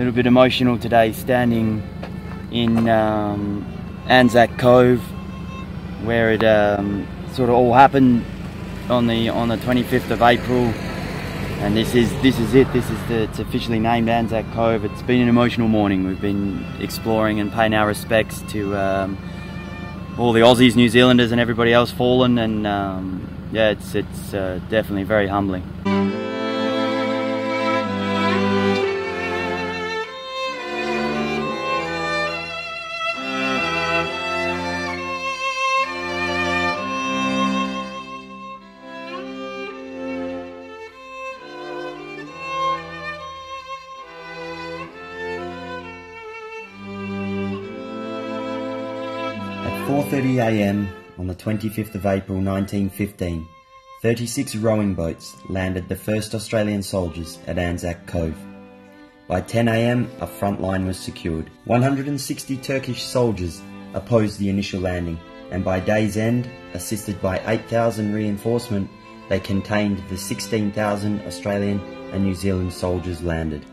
little bit emotional today standing in um, Anzac Cove where it um, sort of all happened on the on the 25th of April. And this is this is it. This is the it's officially named Anzac Cove. It's been an emotional morning. We've been exploring and paying our respects to um, all the Aussies New Zealanders and everybody else fallen. And um, yeah it's it's uh, definitely very humbling 4.30am on the 25th of April 1915, 36 rowing boats landed the first Australian soldiers at Anzac Cove. By 10am a front line was secured. 160 Turkish soldiers opposed the initial landing and by day's end, assisted by 8,000 reinforcement, they contained the 16,000 Australian and New Zealand soldiers landed.